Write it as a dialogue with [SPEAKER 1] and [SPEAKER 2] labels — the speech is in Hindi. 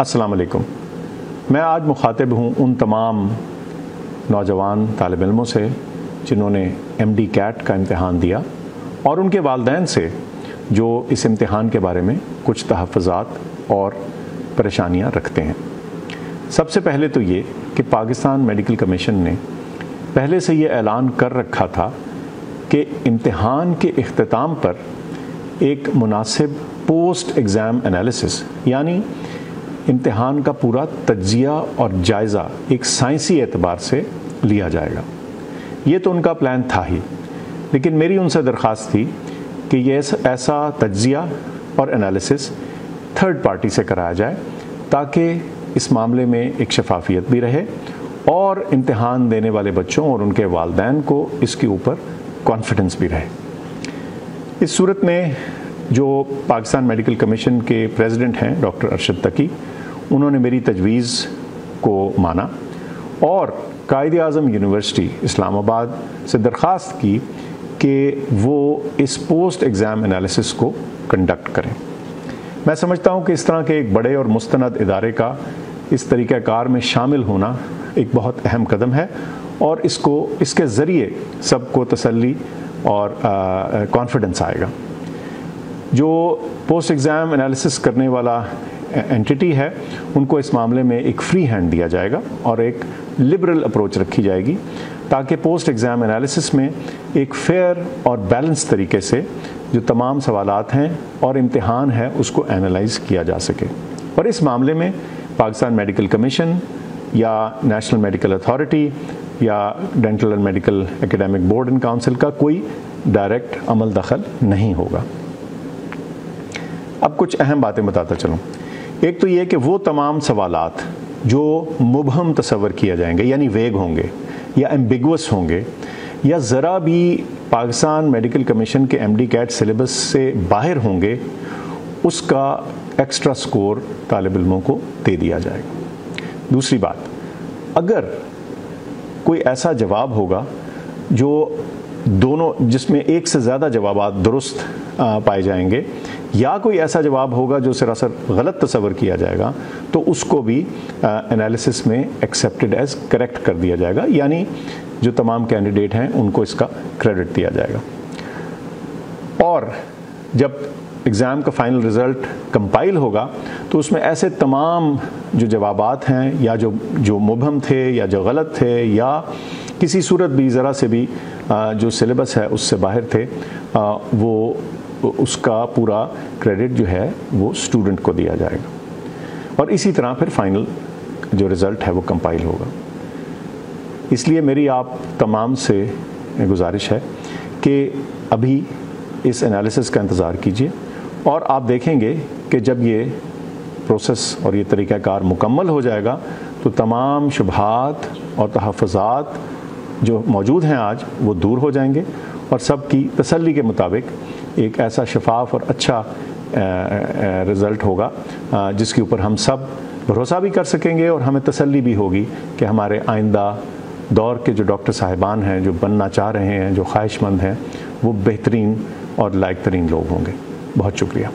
[SPEAKER 1] अस्सलाम वालेकुम। मैं आज मुखातिब हूँ उन तमाम नौजवान तालब इलमों से जिन्होंने एम डी कैट का इम्तहान दिया और उनके वालदेन से जो इस इम्तहान के बारे में कुछ तहफ़ात और परेशानियाँ रखते हैं। सबसे पहले तो ये कि पाकिस्तान मेडिकल कमीशन ने पहले से ये ऐलान कर रखा था कि इम्तहान के अख्ताम पर एक मुनासिब पोस्ट एग्ज़ाम एनालिसिस, यानी इम्तहान का पूरा तजिया और जायज़ा एक साइंसी एतबार से लिया जाएगा। ये तो उनका प्लान था ही। लेकिन मेरी उनसे दरख्वास्त थी कि ये ऐसा तजिया और एनालिसिस थर्ड पार्टी से कराया जाए ताकि इस मामले में एक शफाफियत भी रहे और इम्तहान देने वाले बच्चों और उनके वालदेन को इसके ऊपर कॉन्फिडेंस भी रहे। इस सूरत में जो पाकिस्तान मेडिकल कमीशन के प्रेसिडेंट हैं डॉक्टर अरशद तकी उन्होंने मेरी तजवीज़ को माना और कायद अज़म यूनिवर्सिटी इस्लामाबाद से दरख्वास्त की कि वो इस पोस्ट एग्ज़ाम एनालिसिस को कंडक्ट करें। मैं समझता हूँ कि इस तरह के एक बड़े और मुस्तंद इदारे का इस तरीक़ाकार में शामिल होना एक बहुत अहम कदम है और इसको, इसके ज़रिए सबको तसल्ली और कॉन्फिडेंस आएगा। जो पोस्ट एग्ज़ाम एनालिसिस करने वाला एंटिटी है, उनको इस मामले में एक फ्री हैंड दिया जाएगा और एक लिबरल अप्रोच रखी जाएगी ताकि पोस्ट एग्ज़ाम एनालिसिस में एक फेयर और बैलेंस तरीके से जो तमाम सवाल हैं और इम्तहान है, उसको एनालाइज किया जा सके। और इस मामले में पाकिस्तान मेडिकल कमीशन या नेशनल मेडिकल अथॉरिटी या dental and medical academic board and council का कोई डायरेक्ट अमल दखल नहीं होगा। अब कुछ अहम बातें बताता चलूँ। एक तो ये कि वो तमाम सवालात जो मुबहम तस्वर किया जाएँगे, यानी वेग होंगे, या एम्बिगुअस होंगे, या ज़रा भी पाकिस्तान मेडिकल कमीशन के एम डी कैट सिलेबस से बाहर होंगे, उसका एक्स्ट्रा स्कोर तालब इलमों को दे दिया जाएगा दूसरी बात, अगर कोई ऐसा जवाब होगा जो दोनों, जिसमें एक से ज़्यादा जवाब दुरुस्त पाए जाएँगे या कोई ऐसा जवाब होगा जो सरासर गलत तस्वर किया जाएगा तो उसको भी एनालिसिस में एक्सेप्टेड एज करेक्ट कर दिया जाएगा। यानी जो तमाम कैंडिडेट हैं, उनको इसका क्रेडिट दिया जाएगा। और जब एग्ज़ाम का फाइनल रिज़ल्ट कंपाइल होगा तो उसमें ऐसे तमाम जो जवाबात हैं, या जो जो मुबहम थे, या जो गलत थे, या किसी सूरत भी ज़रा से भी जो सिलेबस है, उससे बाहर थे वो उसका पूरा क्रेडिट जो है वो स्टूडेंट को दिया जाएगा। और इसी तरह फिर फाइनल जो रिज़ल्ट है वो कंपाइल होगा। इसलिए मेरी आप तमाम से गुजारिश है कि अभी इस एनालिसिस का इंतज़ार कीजिए और आप देखेंगे कि जब ये प्रोसेस और ये तरीक़ाकार मुकम्मल हो जाएगा तो तमाम शुभात और तहफ़ात जो मौजूद हैं आज, वो दूर हो जाएँगे और सबकी तसल्ली के मुताबिक एक ऐसा शफाफ और अच्छा रिज़ल्ट होगा जिसके ऊपर हम सब भरोसा भी कर सकेंगे और हमें तसल्ली भी होगी कि हमारे आइंदा दौर के जो डॉक्टर साहिबान हैं, जो बनना चाह रहे हैं, जो ख्वाहिशमंद हैं, वो बेहतरीन और लायक तरीन लोग होंगे। बहुत शुक्रिया।